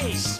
face.